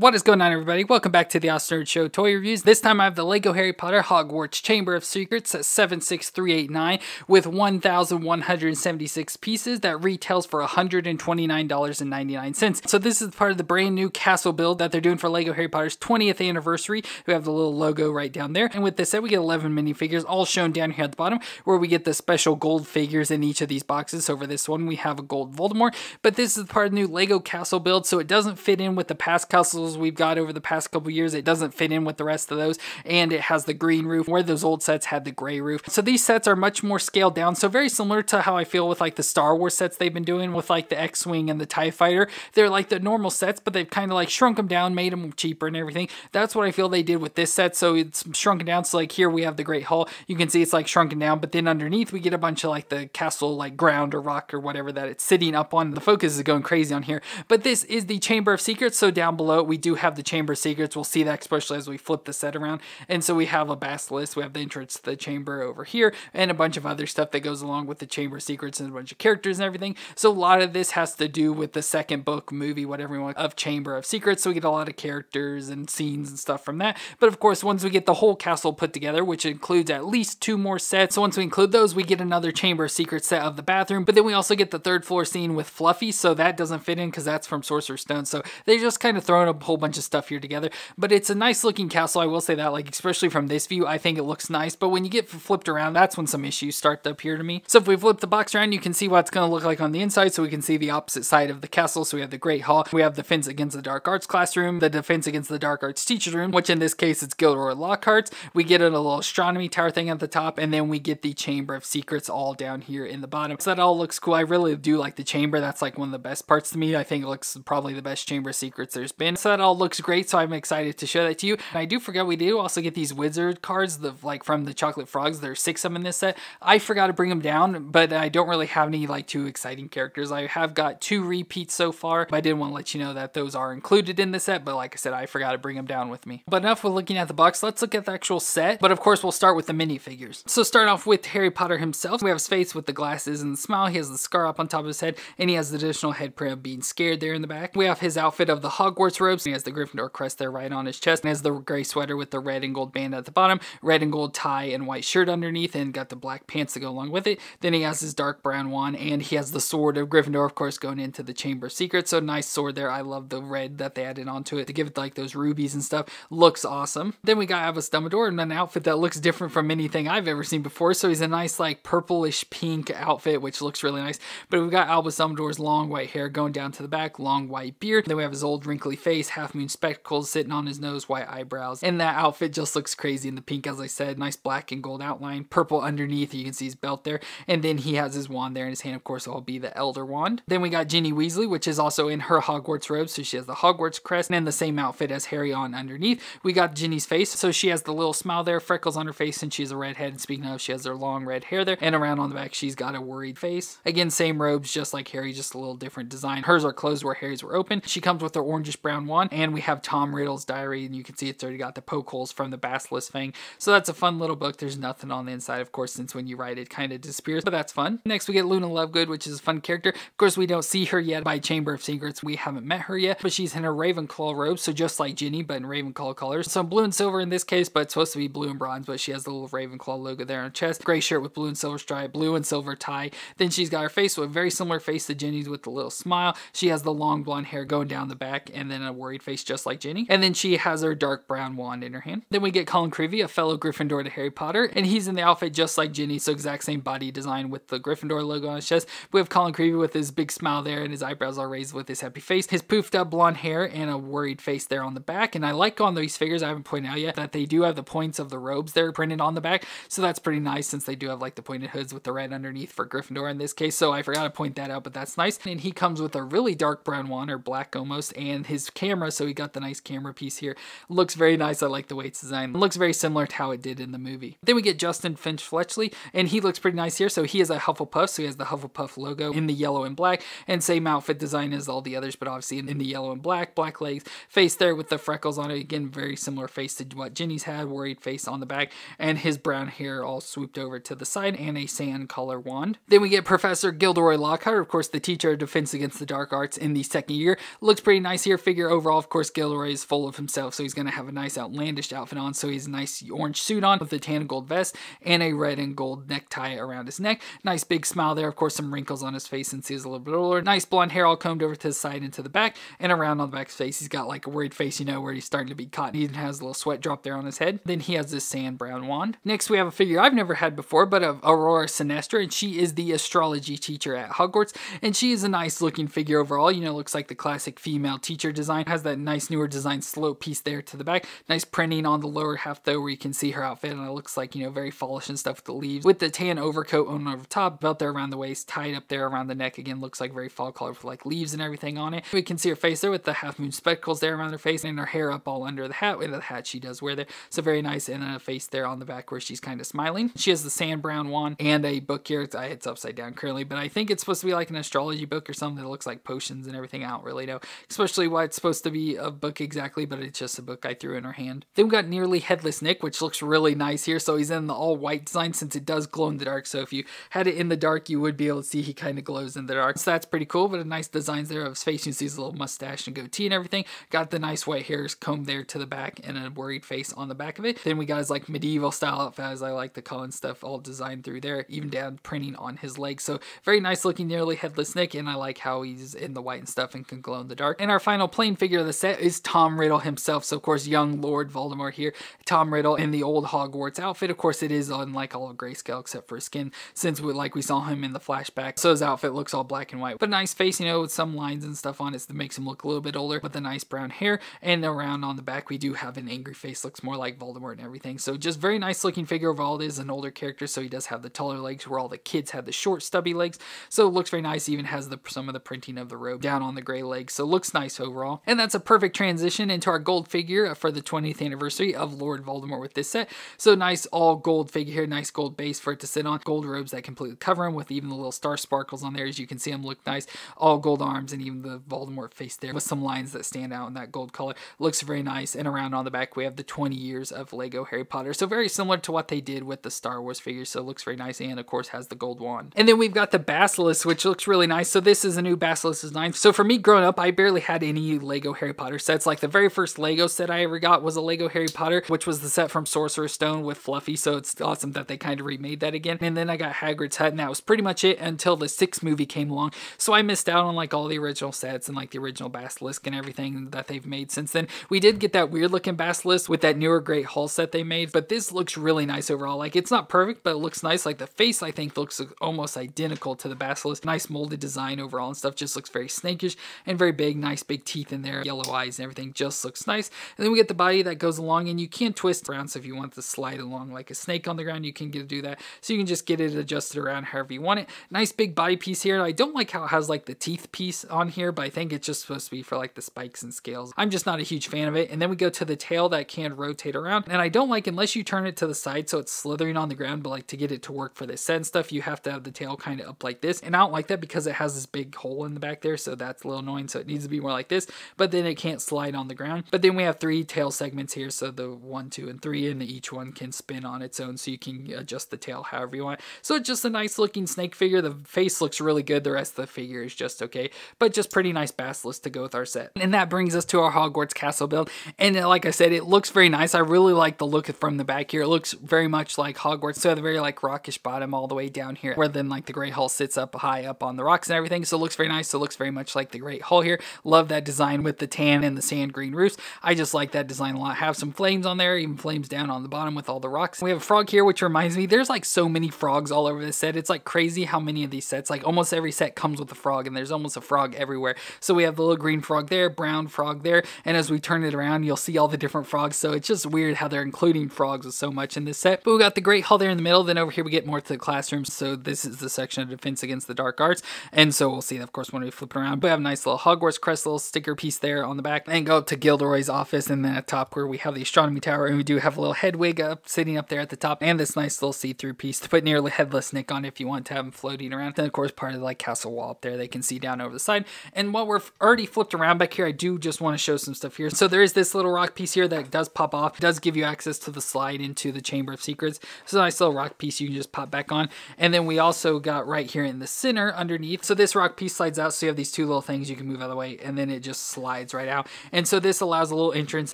What is going on everybody? Welcome back to the Awesome Nerd Show Toy Reviews. This time I have the LEGO Harry Potter Hogwarts Chamber of Secrets at 76389 with 1,176 pieces that retails for $129.99. So this is part of the brand new castle build that they're doing for LEGO Harry Potter's 20th anniversary. We have the little logo right down there. And with this set we get 11 minifigures all shown down here at the bottom where we get the special gold figures in each of these boxes. So for this one we have a gold Voldemort. But this is part of the new LEGO castle build so it doesn't fit in with the past castles we've got over the past couple years. It doesn't fit in with the rest of those, and it has the green roof where those old sets had the gray roof. So these sets are much more scaled down. So very similar to how I feel with like the Star Wars sets they've been doing with like the X-Wing and the TIE Fighter. They're like the normal sets, but they've kind of like shrunk them down, made them cheaper and everything. That's what I feel they did with this set. So it's shrunken down. So like here we have the Great Hall. You can see it's like shrunken down, but then underneath we get a bunch of like the castle like ground or rock or whatever that it's sitting up on. The focus is going crazy on here. But this is the Chamber of Secrets. So down below we do have the Chamber of Secrets. We'll see that especially as we flip the set around. And so we have a basilisk, we have the entrance to the chamber over here, and a bunch of other stuff that goes along with the Chamber of Secrets and a bunch of characters and everything. So a lot of this has to do with the second book, movie, whatever you want, of Chamber of Secrets. So we get a lot of characters and scenes and stuff from that. But of course, once we get the whole castle put together, which includes at least two more sets, so once we include those, we get another Chamber of Secrets set of the bathroom. But then we also get the third floor scene with Fluffy, so that doesn't fit in because that's from Sorcerer's Stone. So they just kind of throwing a whole bunch of stuff here together. But it's a nice looking castle, I will say that, like especially from this view, I think it looks nice. But when you get flipped around, that's when some issues start to appear to me. So if we flip the box around, you can see what it's going to look like on the inside. So we can see the opposite side of the castle. So we have the Great Hall, we have the defense against the Dark Arts classroom, the defense against the Dark Arts teacher's room, which in this case it's Gilderoy Lockhart's. We get a little astronomy tower thing at the top, and then we get the Chamber of Secrets all down here in the bottom. So that all looks cool. I really do like the chamber. That's like one of the best parts to me. I think it looks probably the best Chamber of Secrets there's been. So that all looks great. So I'm excited to show that to you. And I do forget we do also get these wizard cards, the like from the Chocolate Frogs. There's six of them in this set. I forgot to bring them down, but I don't really have any like too exciting characters. I have got two repeats so far. I didn't want to let you know that those are included in the set, but like I said, I forgot to bring them down with me. But enough with looking at the box. Let's look at the actual set. But of course, we'll start with the minifigures. So start off with Harry Potter himself. We have his face with the glasses and the smile. He has the scar up on top of his head, and he has the additional head print of being scared there in the back. We have his outfit of the Hogwarts robes. He has the Gryffindor crest there right on his chest, and has the gray sweater with the red and gold band at the bottom, red and gold tie and white shirt underneath, and got the black pants to go along with it. Then he has his dark brown wand, and he has the sword of Gryffindor, of course, going into the Chamber of Secrets. So nice sword there. I love the red that they added onto it to give it like those rubies and stuff. Looks awesome. Then we got Albus Dumbledore in an outfit that looks different from anything I've ever seen before. So he's a nice like purplish pink outfit, which looks really nice. But we've got Albus Dumbledore's long white hair going down to the back, long white beard. Then we have his old wrinkly face, half moon spectacles sitting on his nose, white eyebrows. And that outfit just looks crazy in the pink, as I said. Nice black and gold outline, purple underneath. You can see his belt there. And then he has his wand there in his hand. Of course, it'll be the Elder Wand. Then we got Ginny Weasley, which is also in her Hogwarts robe. So she has the Hogwarts crest and the same outfit as Harry on underneath. We got Ginny's face. So she has the little smile there, freckles on her face, and she's a redhead. And speaking of, she has her long red hair there. And around on the back, she's got a worried face. Again, same robes, just like Harry, just a little different design. Hers are closed where Harry's were open. She comes with her orangish brown wand. And we have Tom Riddle's diary. And you can see it's already got the poke holes from the basilisk fang. So that's a fun little book. There's nothing on the inside, of course, since when you write it kind of disappears, but that's fun. Next, we get Luna Lovegood, which is a fun character. Of course, we don't see her yet by Chamber of Secrets. We haven't met her yet, but she's in her Ravenclaw robe, so just like Ginny, but in Ravenclaw colors. So blue and silver in this case, but it's supposed to be blue and bronze, but she has the little Ravenclaw logo there on her chest. Gray shirt with blue and silver stripe, blue and silver tie. Then she's got her face with a very similar face to Ginny's with the little smile. She has the long blonde hair going down the back and then a worried face just like Ginny. And then she has her dark brown wand in her hand. Then we get Colin Creevey, a fellow Gryffindor to Harry Potter, and he's in the outfit just like Ginny, so exact same body design with the Gryffindor logo on his chest. We have Colin Creevey with his big smile there and his eyebrows are raised with his happy face, his poofed up blonde hair, and a worried face there on the back. And I like on these figures, I haven't pointed out yet, that they do have the points of the robes there printed on the back, so that's pretty nice since they do have like the pointed hoods with the red underneath for Gryffindor in this case, so I forgot to point that out, but that's nice. And he comes with a really dark brown wand, or black almost, and his camera, so he got the nice camera piece here. Looks very nice, I like the way it's designed. Looks very similar to how it did in the movie. Then we get Justin Finch Fletchley, and he looks pretty nice here, so he is a Hufflepuff, so he has the Hufflepuff logo in the yellow and black, and same outfit design as all the others, but obviously in, in the yellow and black, black legs, face there with the freckles on it, again, very similar face to what Ginny's had, worried face on the back, and his brown hair all swooped over to the side, and a sand color wand. Then we get Professor Gilderoy Lockhart, of course, the teacher of Defense Against the Dark Arts in the second year. Looks pretty nice here, figure overall overall, of course, Gilderoy is full of himself, so he's going to have a nice outlandish outfit on. So he's a nice orange suit on with a tan and gold vest and a red and gold necktie around his neck. Nice big smile there. Of course, some wrinkles on his face since he's a little bit older. Nice blonde hair all combed over to the side and to the back and around on the back of his face. He's got like a worried face, you know, where he's starting to be caught. He has a little sweat drop there on his head. Then he has this sand brown wand. Next, we have a figure I've never had before, but of Aurora Sinistra, and she is the astrology teacher at Hogwarts, and she is a nice looking figure overall. You know, looks like the classic female teacher design. Has that nice newer design slope piece there to the back. Nice printing on the lower half though, where you can see her outfit, and it looks like you know very fallish and stuff with the leaves, with the tan overcoat on over top, belt there around the waist, tied up there around the neck. Again, looks like very fall color with like leaves and everything on it. We can see her face there with the half moon spectacles there around her face, and her hair up all under the hat with the hat she does wear there. So very nice, and then a face there on the back where she's kind of smiling. She has the sand brown wand and a book here. It's, it's upside down currently, but I think it's supposed to be like an astrology book or something that looks like potions and everything. I don't really know, especially why it's supposed to be a book exactly, but it's just a book I threw in her hand. Then we got Nearly Headless Nick, which looks really nice here. So he's in the all white design since it does glow in the dark. So if you had it in the dark, you would be able to see he kind of glows in the dark. So that's pretty cool, but a nice designs there of his face. You see his little mustache and goatee and everything. Got the nice white hairs combed there to the back and a worried face on the back of it. Then we got his like medieval style outfit as I like the and stuff all designed through there, even down printing on his legs. So very nice looking nearly headless Nick and I like how he's in the white and stuff and can glow in the dark. And our final plain figure the set is Tom Riddle himself. So of course young Lord Voldemort here. Tom Riddle in the old Hogwarts outfit. Of course it is on like all of grayscale except for his skin since we like we saw him in the flashback. So his outfit looks all black and white. But nice face, you know, with some lines and stuff on it that makes him look a little bit older with the nice brown hair. And around on the back we do have an angry face. Looks more like Voldemort and everything. So just very nice looking figure overall. It is an older character so he does have the taller legs where all the kids have the short stubby legs. So it looks very nice. Even has the some of the printing of the robe down on the gray legs. So looks nice overall. And that's a perfect transition into our gold figure for the 20th anniversary of Lord Voldemort with this set. So nice all gold figure here, nice gold base for it to sit on. Gold robes that completely cover him with even the little star sparkles on there. As you can see them look nice. All gold arms and even the Voldemort face there with some lines that stand out in that gold color. Looks very nice. And around on the back we have the 20 years of Lego Harry Potter. So very similar to what they did with the Star Wars figures. So looks very nice and of course has the gold wand. And then we've got the Basilisk which looks really nice. So this is a new Basilisk design. So for me growing up I barely had any Lego Harry Potter sets. Like the very first Lego set I ever got was a Lego Harry Potter which was the set from Sorcerer's Stone with Fluffy. So it's awesome that they kind of remade that again. And then I got Hagrid's Hut and that was pretty much it until the sixth movie came along. So I missed out on like all the original sets and like the original Basilisk and everything that they've made since then. We did get that weird looking Basilisk with that newer Great Hall set they made, but this looks really nice overall. Like it's not perfect, but it looks nice. Like the face I think looks almost identical to the Basilisk. Nice molded design overall and stuff. Just looks very snakish and very big. Nice big teeth in there, yellow eyes and everything. Just looks nice. And then we get the body that goes along and you can twist around. So if you want to slide along like a snake on the ground, you can get to do that. So you can just get it adjusted around however you want it. Nice big body piece here. I don't like how it has like the teeth piece on here, but I think it's just supposed to be for like the spikes and scales. I'm just not a huge fan of it. And then we go to the tail that can rotate around. And I don't like unless you turn it to the side so it's slithering on the ground, but like to get it to work for the set and stuff, you have to have the tail kind of up like this. And I don't like that because it has this big hole in the back there. So that's a little annoying. So it needs to be more like this, but then it can't slide on the ground. But then we have three tail segments here. So the one, two, and three, and each one can spin on its own. So you can adjust the tail however you want. So it's just a nice looking snake figure. The face looks really good. The rest of the figure is just okay, but just pretty nice basilisk to go with our set. And that brings us to our Hogwarts castle build. And like I said, it looks very nice. I really like the look from the back here. It looks very much like Hogwarts. So the very like rockish bottom all the way down here, where then like the Great Hall sits up high up on the rocks and everything. So it looks very nice. So it looks very much like the Great Hall here. Love that design with the tan and the sand green roofs. I just like that design a lot. Have some flames on there, even flames down on the bottom with all the rocks. We have a frog here, which reminds me, there's like so many frogs all over this set. It's like crazy how many of these sets, like almost every set comes with a frog and there's almost a frog everywhere. So we have the little green frog there, brown frog there. And as we turn it around, you'll see all the different frogs. So it's just weird how they're including frogs with so much in this set. But we got the Great Hall there in the middle. Then over here, we get more to the classroom. So this is the section of defense against the dark arts. And so we'll see, of course, when we flip it around. But we have a nice little Hogwarts crest, little sticker piece there on the back. And go up to Gilderoy's office. And then at top where we have the astronomy tower. And we do have a little Hedwig up sitting up there at the top. And this nice little see-through piece to put nearly headless Nick on if you want to have him floating around. Then, of course, part of the like castle wall up there they can see down over the side. And while we're already flipped around back here, I do just want to show some stuff here. So there is this little rock piece here that does pop off. It does give you access to the slide into the Chamber of Secrets. So a nice little rock piece you can just pop back on. And then we also got right here in the center underneath. So this rock piece slides out. So you have these two little things you can move out of the way. And then it just slides right out. And so this allows a little entrance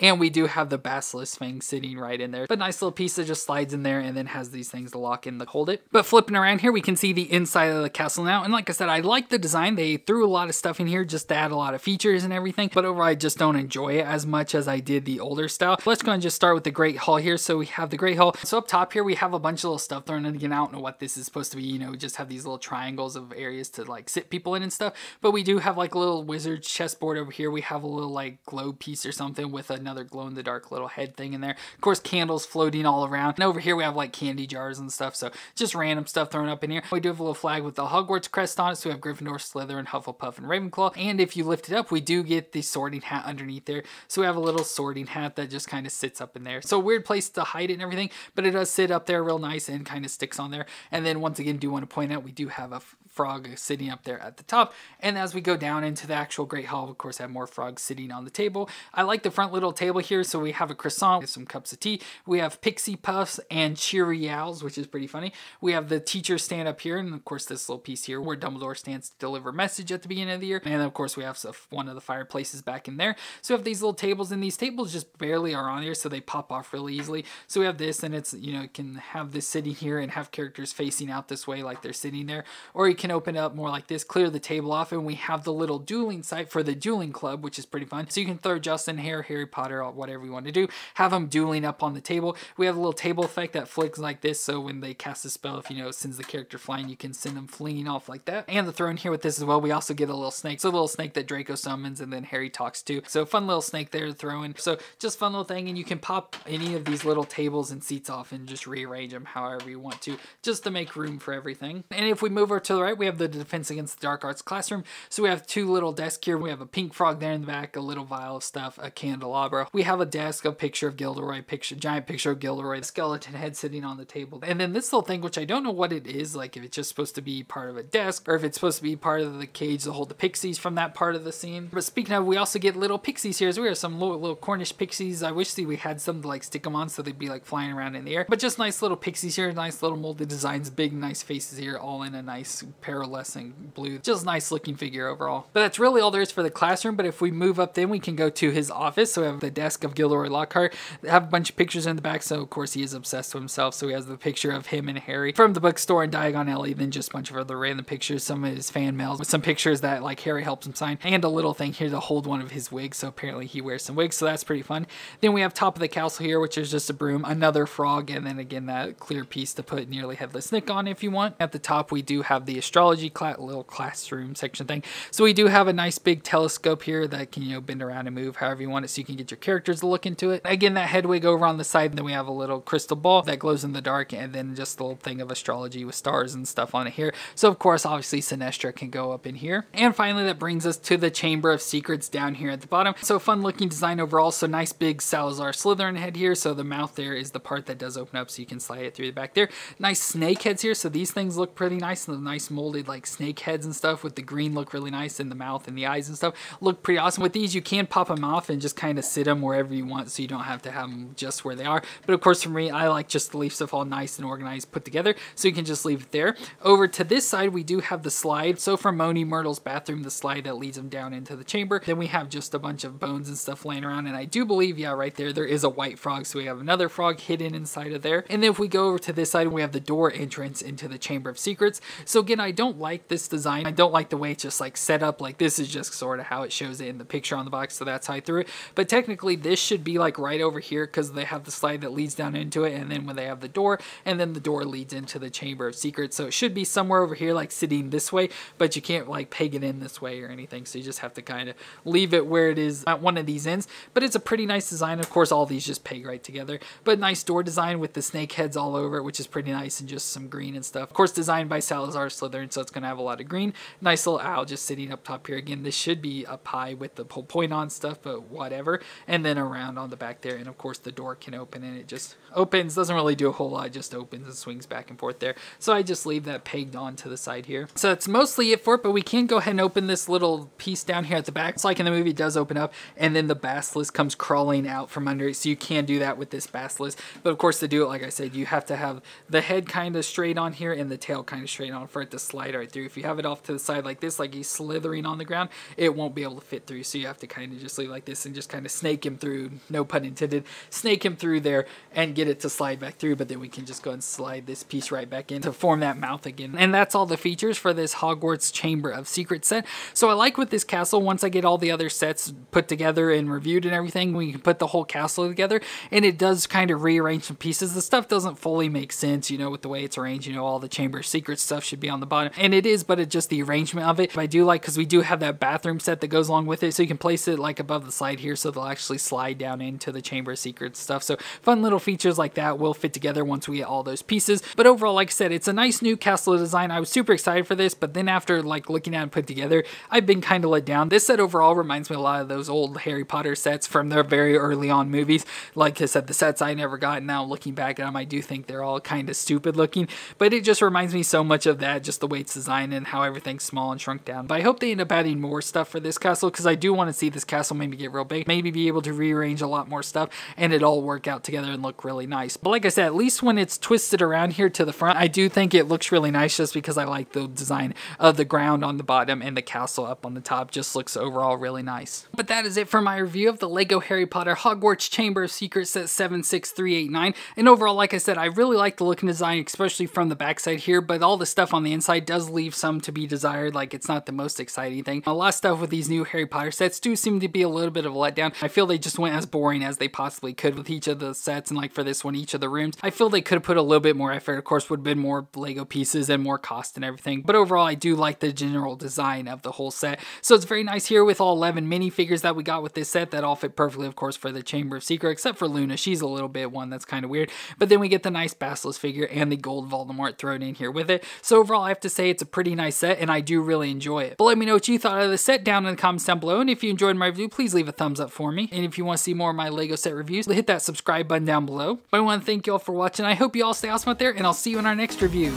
and we do have the basilisk fang sitting right in there. But nice little piece that just slides in there and then has these things to lock in to hold it. But flipping around here, we can see the inside of the castle now. And like I said, I like the design. They threw a lot of stuff in here just to add a lot of features and everything. But overall, I just don't enjoy it as much as I did the older style. Let's go and just start with the Great Hall here. So we have the Great Hall. So up top here, we have a bunch of little stuff thrown in. Again, I don't know what this is supposed to be. You know, just have these little triangles of areas to like sit people in and stuff. But we do have like a little wizard chessboard over here. We have a little like glow piece or something with another glow in the dark little head thing in there. Of course, candles floating all around. And over here, we have like candy jars and stuff. So just random stuff thrown up in here. We do have a little flag with the Hogwarts crest on it. So we have Gryffindor, Slytherin, Hufflepuff, and Ravenclaw. And if you lift it up, we do get the sorting hat underneath there. So we have a little sorting hat that just kind of sits up in there. So weird place to hide it and everything, but it does sit up there real nice and kind of sticks on there. And then once again, do want to point out we do have a frog sitting up there at the top. And as we go down into the actual Great Hall, of course, have more frogs sitting on the table. I like the front little table here. So we have a croissant some cups of tea. We have pixie puffs and cheery owls, which is pretty funny. We have the teacher stand up here. And of course, this little piece here where Dumbledore stands to deliver message at the beginning of the year. And of course, we have one of the fireplaces back in there. So we have these little tables and these tables just barely are on here. So they pop off really easily. So we have this and it's, you know, you can have this sitting here and have characters facing out this way like they're sitting there. Or you can open it up more like this, clear the table off, and we have the little dueling site for the dueling club, which is pretty fun. So you can throw Justin here, Harry Potter, whatever you want to do, have them dueling up on the table. We have a little table effect that flicks like this, so when they cast a spell, if you know, sends the character flying, you can send them fleeing off like that. And the throne here with this as well, we also get a little snake. So a little snake that Draco summons and then Harry talks to. So fun little snake there to throw in. So just fun little thing, and you can pop any of these little tables and seats off and just rearrange them however you want to, just to make room for everything. And if we move over to the right, we have the Defense Against the Dark Arts classroom. So we have two little desks here. We have a pink frog there in the back, a little vial of stuff, a candelabra. We have a desk, a picture of Gilderoy, picture, giant picture of Gilderoy, skeleton head sitting on the table. And then this little thing, which I don't know what it is, like if it's just supposed to be part of a desk or if it's supposed to be part of the cage to hold the pixies from that part of the scene. But speaking of, we also get little pixies here. as we some little, little Cornish pixies. I wish we had some to like stick them on so they'd be like flying around in the air. But just nice little pixies here, nice little molded designs, big nice faces here, all in a nice pearlescent blue. Just nice looking figure overall. But that's really all there is for the classroom. But if we move up then we can go to his office. So we have the desk of Gilderoy Lockhart. They have a bunch of pictures in the back. So of course he is obsessed with himself. So he has the picture of him and Harry from the bookstore in Diagon Alley. Then just a bunch of other random pictures. Some of his fan mails with some pictures that like Harry helps him sign. And a little thing here to hold one of his wigs. So apparently he wears some wigs. So that's pretty fun. Then we have top of the castle here, which is just a broom, another frog, and then again that clear piece to put nearly headless Nick on if you want. At the top we do have the astrology little classroom section thing. So we do have a nice big telescope here that can you know bend around and move however you want it so you can get your characters to look into it. Again that Hedwig over on the side and then we have a little crystal ball that glows in the dark and then just a little thing of astrology with stars and stuff on it here. So of course obviously Sinestra can go up in here. And finally that brings us to the Chamber of Secrets down here at the bottom. So fun looking design overall. So nice big Salazar Slytherin head here. So the mouth there is the part that does open up so you can slide it through the back there. Nice snake heads here. So these things look pretty nice. and The nice molded like snake heads and stuff with the green look really nice and the mouth and the eyes and stuff look pretty awesome. With these you can pop them off and just kind of sit them wherever you want so you don't have to have them just where they are. But of course for me I like just the leaf stuff all nice and organized put together so you can just leave it there. Over to this side we do have the slide. So from Moaning Myrtle's bathroom the slide that leads them down into the chamber. Then we have just a bunch of bones and stuff laying around and I do believe yeah right there there is a white frog so we have another frog hidden inside of there. And then if we go over to this side we have the door entrance into the Chamber of Secrets. So again I don't like this design. I don't like the way it's just like set up like this is just sort of how it shows it in the picture on the box so that's how I threw it. But technically this should be like right over here because they have the slide that leads down into it and then when they have the door and then the door leads into the Chamber of Secrets. So it should be somewhere over here like sitting this way but you can't like peg it in this way or anything so you just have to kind of leave it where it is at one of these ends. But it's a pretty nice design. Of course all these just peg right together. But nice door design with the snake heads all over it which is pretty nice and just some green and stuff. Of course designed by Salazar Slytherin so it's going to have a lot of green. Nice little owl just sitting up top here. Again this should be a pie with the whole point on stuff but whatever. And then around on the back there and of course the door can open and it just opens. Doesn't really do a whole lot. Just opens and swings back and forth there. So I just leave that pegged on to the side here. So that's mostly it for it but we can go ahead and open this little piece down here at the back. It's like in the movie it does open up and then the basilisk comes crawling out from under it. So you can do that with this basilisk. But of course to do it like I said you have to have the head kind of straight on here and the tail kind of straight on for it to slide right through. If you have it off to the side like this, like he's slithering on the ground, it won't be able to fit through through. So you have to kind of just leave like this and just kind of snake him through, no pun intended, snake him through there and get it to slide back through. But then we can just go and slide this piece right back in to form that mouth again. And that's all the features for this Hogwarts Chamber of Secrets set. So I like with this castle, once I get all the other sets put together and reviewed and everything, we can put the whole castle together and it does kind of rearrange some pieces. The stuff doesn't fully make sense, you know, with the way it's arranged, you know, all the Chamber of Secrets stuff should be on the bottom. And it is, but it's just the arrangement of it. I do like, because we do have that bathroom set that goes along with it, so you can place it like above the slide here so they'll actually slide down into the Chamber of Secrets stuff. So fun little features like that will fit together once we get all those pieces. But overall, like I said, it's a nice new castle design. I was super excited for this, but then after like looking at it put together, I've been kind of let down. This set overall reminds me a lot of those old Harry Potter sets from their very early on movies. Like I said, the sets I never got, now looking back at them, I do think they're all kind of stupid looking, but it just reminds me so much of that, just the way it's designed and how everything's small and shrunk down. But I hope they end up adding more stuff for this castle because I do want to see this castle maybe get real big, maybe be able to rearrange a lot more stuff and it all work out together and look really nice. But like I said, at least when it's twisted around here to the front, I do think it looks really nice just because I like the design of the ground on the bottom and the castle up on the top just looks overall really nice. But that is it for my review of the LEGO Harry Potter Hogwarts Chamber of Secrets set 76389. And overall, like I said, I really like the look and design, especially from the backside here, but all the stuff on the inside does leave some to be desired, like it's not the most exciting thing. A lot of stuff with these new Harry Potter sets do seem to be a little bit of a letdown. I feel they just went as boring as they possibly could with each of the sets, and like for this one, each of the rooms. I feel they could have put a little bit more effort. Of course, would have been more Lego pieces and more cost and everything. But overall, I do like the general design of the whole set. So it's very nice here with all 11 minifigures that we got with this set that all fit perfectly, of course, for the Chamber of Secret, except for Luna. She's a little bit one that's kind of weird. But then we get the nice Basilisk figure and the gold Voldemort thrown in here with it. So overall, I have to say it's a pretty nice set, and I do really enjoy it. But let me know what you thought of the set down in the comments down below, and if you enjoyed my review, please leave a thumbs up for me. And if you want to see more of my LEGO set reviews, hit that subscribe button down below. But I want to thank you all for watching. I hope you all stay awesome out there, and I'll see you in our next review.